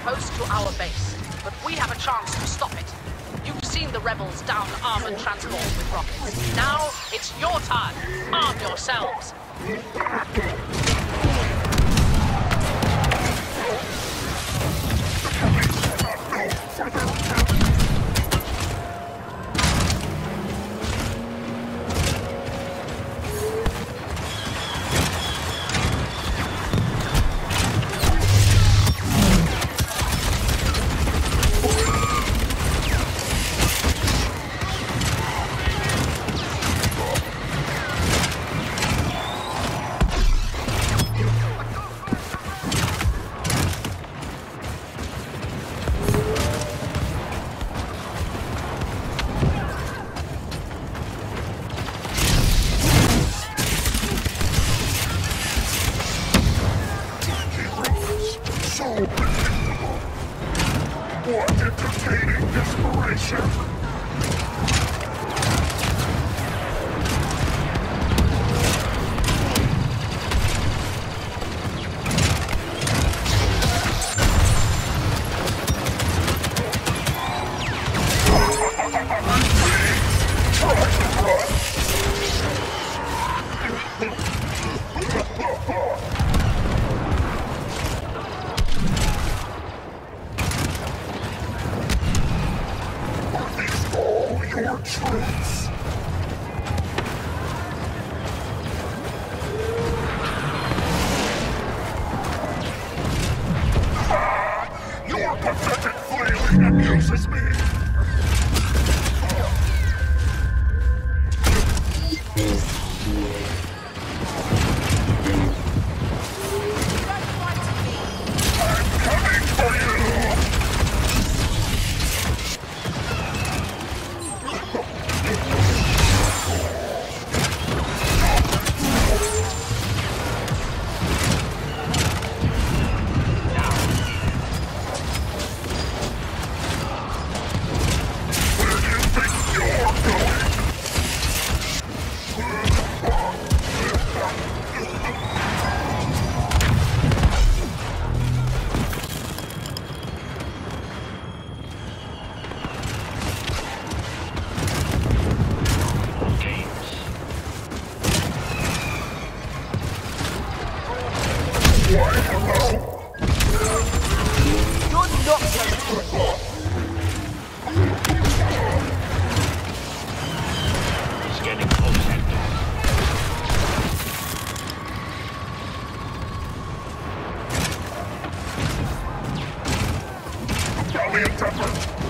outpost to our base, but we have a chance to stop it. You've seen the rebels down armored transport with rockets. Now it's your turn. Arm yourselves.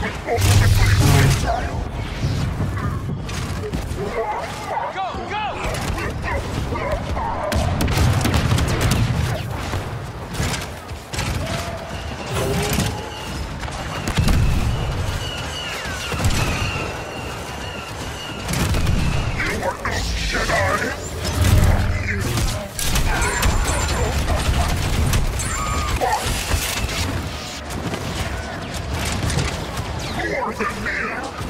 Esta fue. More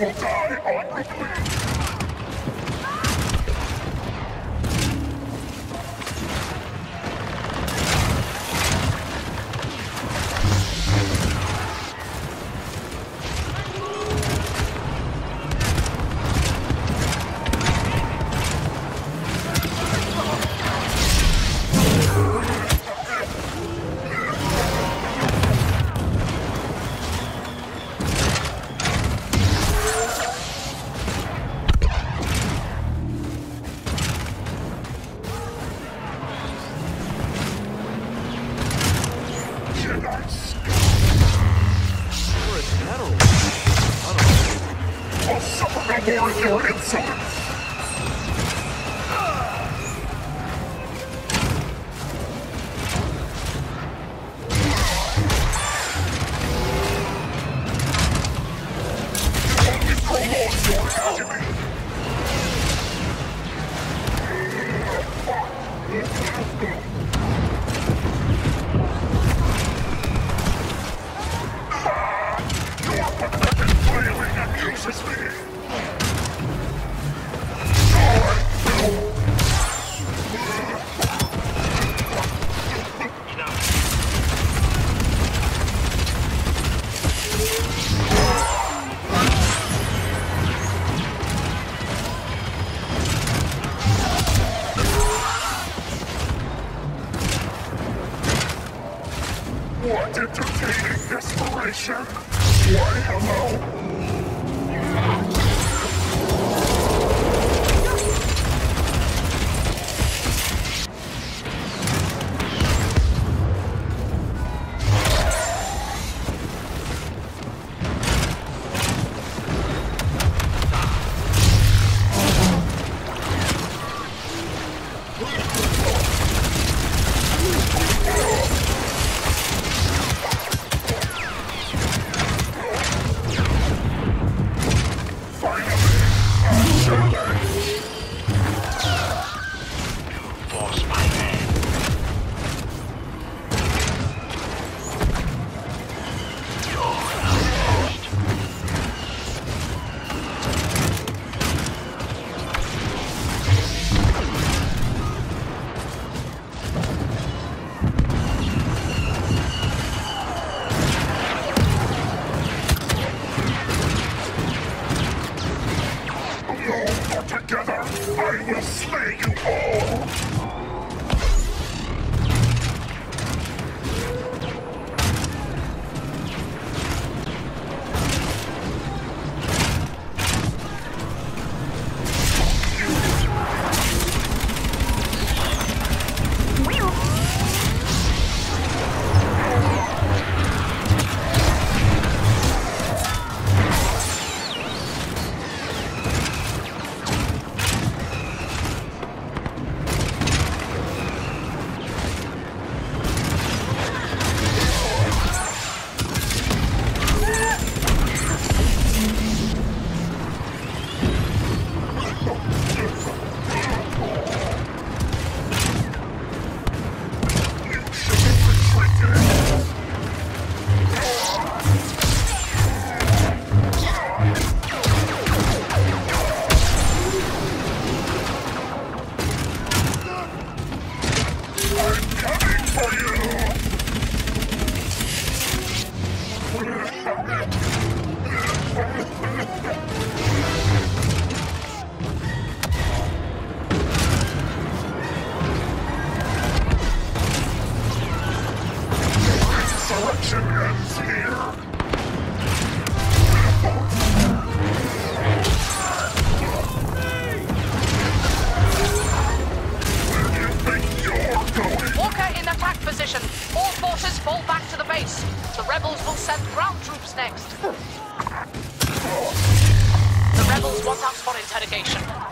will die honorably.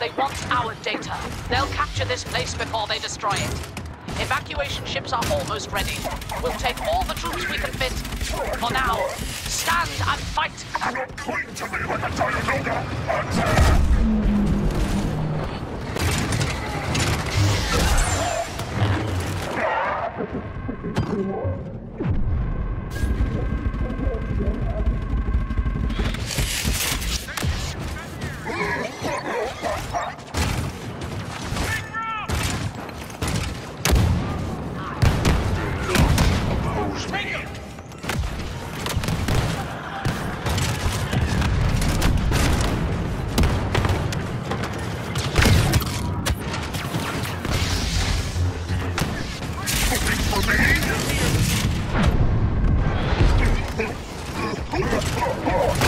They want our data. They'll capture this place before they destroy it. Evacuation ships are almost ready. We'll take all the troops we can fit. For now, stand and fight. Oh!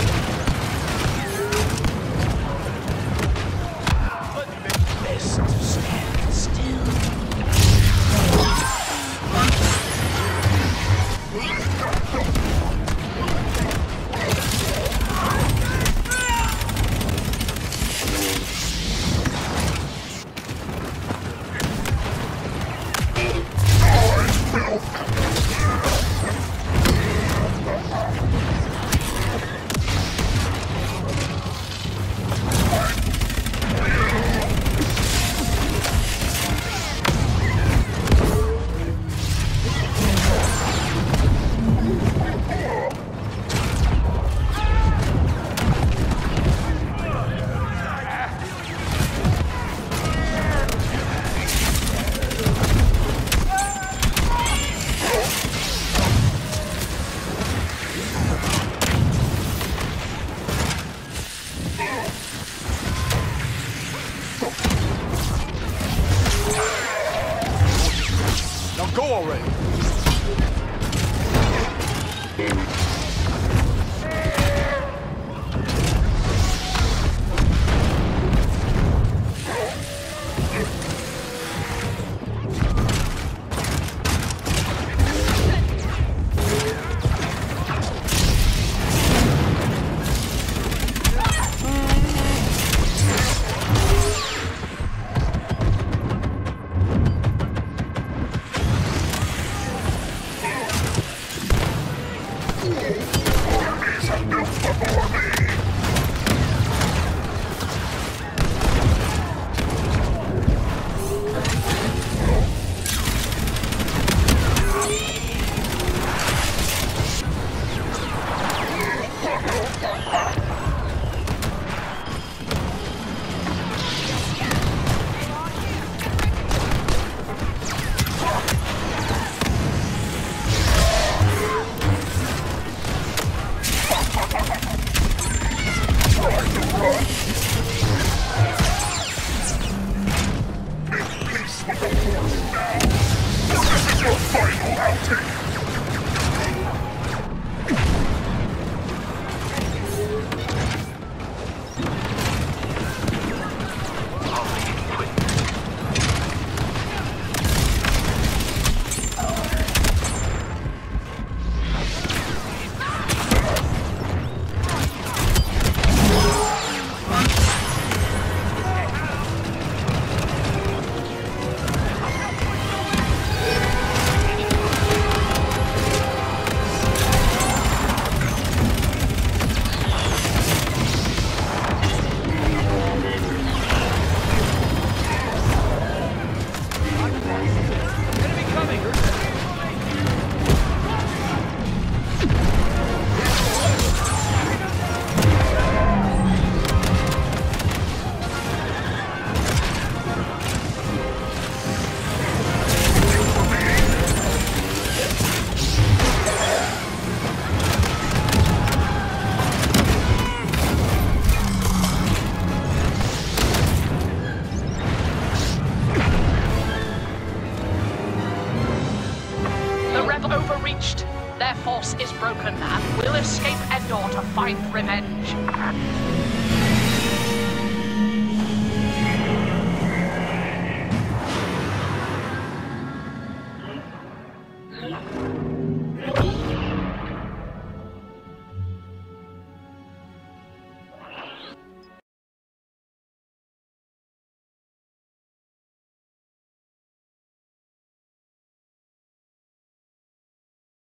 Will escape Endor to find revenge.